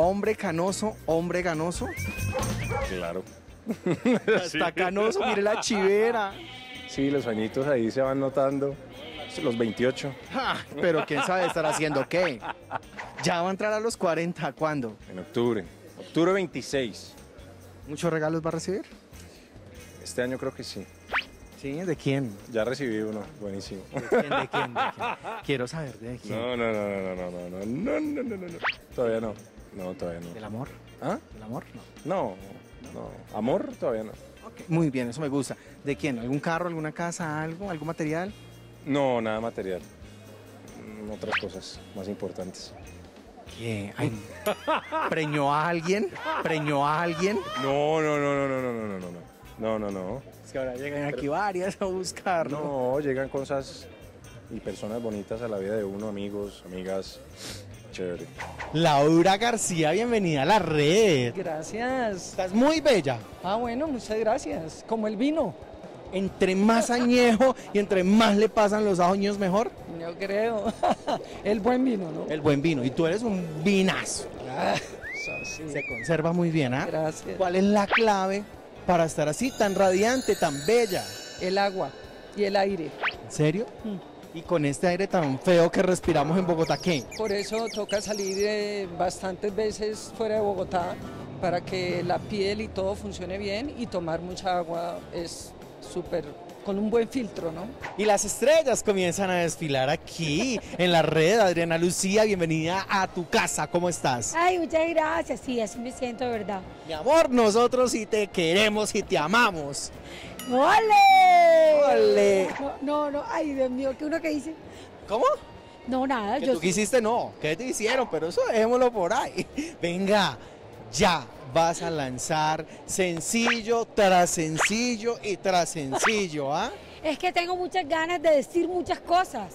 Hombre canoso, hombre ganoso. Claro. Está canoso, mire la chivera. Sí, los añitos ahí se van notando. Los 28. Ja, pero quién sabe estar haciendo qué. Ya va a entrar a los 40, ¿cuándo? En octubre. Octubre 26. ¿Muchos regalos va a recibir? Este año creo que sí. Sí, ¿de quién? Ya recibí uno. Buenísimo. ¿De quién? ¿De quién? ¿De quién? Quiero saber de quién. No, no, no, no, no, no, no, no, no, no, no, no. Todavía no. No, todavía no. ¿Del amor? ¿Ah? ¿Del amor? No. No, no. ¿Amor? Todavía no. Ok, Muy bien, eso me gusta. ¿De quién? ¿Algún carro, alguna casa, algo, algún material? No, nada material. Mm, Otras cosas más importantes. ¿Qué? Ay, ¿Preñó a alguien? ¿Preñó a alguien? No, no, no, no, no, no, no, no, no. No, no, no. Es que ahora llegan aquí varias a buscarlo. No, llegan cosas y personas bonitas a la vida de uno, amigos, amigas. Chévere. Laura García, bienvenida a la red. Gracias. Estás muy bella. Ah, bueno, muchas gracias. Como el vino. Entre más añejo y entre más le pasan los años, mejor. Yo creo. el buen vino, ¿no? El buen vino. Y tú eres un vinazo. Ah, eso sí. Se conserva muy bien, ¿ah? Gracias. ¿Cuál es la clave para estar así, tan radiante, tan bella? El agua y el aire. ¿En serio? Mm. Y con este aire tan feo que respiramos en Bogotá, ¿qué? Por eso toca salir eh, bastantes veces fuera de Bogotá para que la piel y todo funcione bien y tomar mucha agua es súper con un buen filtro, ¿no? Y las estrellas comienzan a desfilar aquí en la red. Adriana Lucía, bienvenida a tu casa. ¿Cómo estás? Ay, muchas gracias. Sí, así me siento, de verdad. Mi amor, nosotros sí te queremos y te amamos. ¡Ole! ¡Ole! No, no, no. Ay, Dios mío, ¿qué uno que dice? ¿Cómo? No, nada. Que yo tú sí- quisiste, no. ¿Qué te hicieron? Pero eso dejémoslo por ahí. Venga, ya vas a lanzar sencillo tras sencillo y tras sencillo, ¿ah? Es que tengo muchas ganas de decir muchas cosas.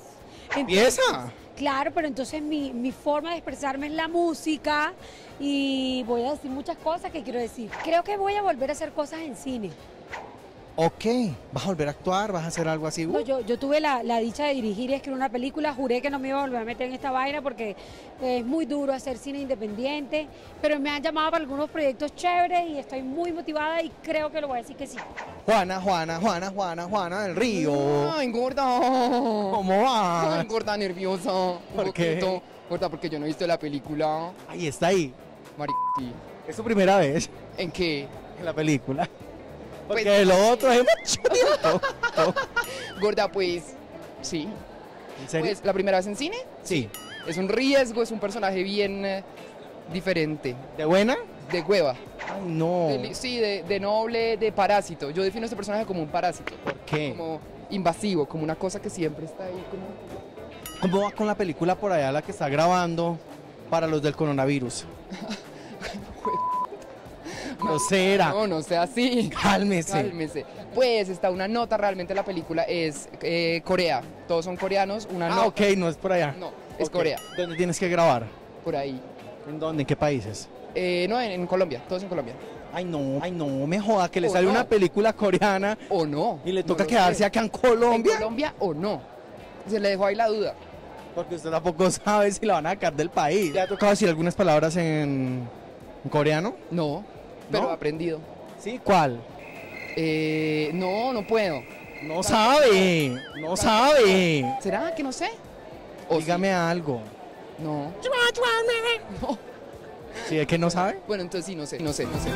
Entonces- ¿Empieza? Claro, pero entonces mi, mi forma de expresarme es la música y voy a decir muchas cosas que quiero decir. Creo que voy a volver a hacer cosas en cine. Ok. ¿Vas a volver a actuar? ¿Vas a hacer algo así? No, yo, yo tuve la, la dicha de dirigir y escribir una película, juré que no me iba a volver a meter en esta vaina porque eh, es muy duro hacer cine independiente, pero me han llamado para algunos proyectos chéveres y estoy muy motivada y creo que lo voy a decir que sí. Juana, Juana, Juana, Juana, Juana del Río. Ay, gorda. ¿Cómo Ay, va? gorda, nerviosa. Un ¿Por qué? poquito. Gorda, porque yo no he visto la película. Ahí está ahí. Mari... Es tu primera vez ¿En qué? en la película. Porque Pues- lo otro es mucho tiempo. Gorda, pues. Sí. ¿En serio? Pues, ¿la primera vez en cine? sí. Es un riesgo, es un personaje bien eh, diferente. ¿De buena? De hueva. Ay, no. De sí, de, de noble, de parásito. Yo defino a este personaje como un parásito. ¿Por qué? Como invasivo, como una cosa que siempre está ahí. Como... ¿Cómo va con la película por allá, la que está grabando para los del coronavirus? Grosera. No, no sea así. Cálmese. Cálmese. Pues está una nota, realmente la película es eh, Corea. Todos son coreanos, una Ah, nota. ok, no es por allá. No, es. Corea, ¿Dónde tienes que grabar? por ahí. ¿En dónde? ¿En qué países? Eh, no, en, en Colombia, todos en Colombia. Ay, no, ay, no, me joda que le ¿O sale no? una película coreana O no. y le toca quedarse sé. acá en ¿En Colombia. Colombia o no? Se le dejó ahí la duda. Porque usted tampoco sabe si la van a sacar del país. ¿Le ha tocado decir algunas palabras en, en coreano? No, pero aprendido. Sí, ¿cuál? Eh, no, no puedo. No sabe, no sabe. ¿Será que no sé? ¿O sí? Dígame algo. No. no. ¿Sí es que no sabe? Bueno, entonces sí, no sé, no sé, no sé.